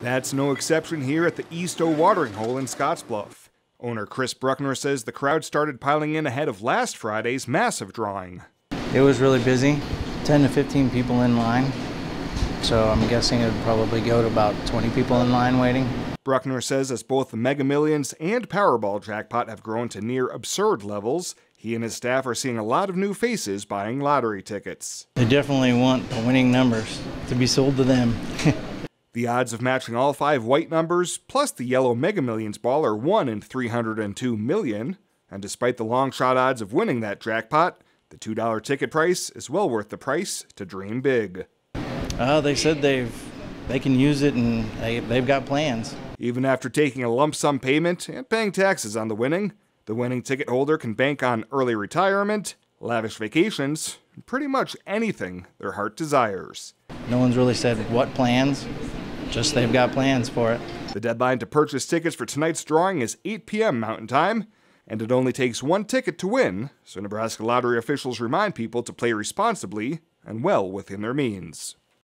That's no exception here at the East O watering hole in Scottsbluff. Owner Chris Bruckner says the crowd started piling in ahead of last Friday's massive drawing. It was really busy, 10 to 15 people in line. So I'm guessing it would probably go to about 20 people in line waiting. Bruckner says as both the Mega Millions and Powerball jackpot have grown to near absurd levels, he and his staff are seeing a lot of new faces buying lottery tickets. They definitely want the winning numbers to be sold to them. the odds of matching all five white numbers plus the yellow Mega Millions ball are 1 in 302 million, and despite the long shot odds of winning that jackpot, the $2 ticket price is well worth the price to dream big. Uh, they said they've they can use it and they, they've got plans. Even after taking a lump sum payment and paying taxes on the winning, the winning ticket holder can bank on early retirement, lavish vacations, pretty much anything their heart desires. No one's really said what plans, just they've got plans for it. The deadline to purchase tickets for tonight's drawing is 8 p.m. Mountain Time, and it only takes one ticket to win, so Nebraska lottery officials remind people to play responsibly and well within their means.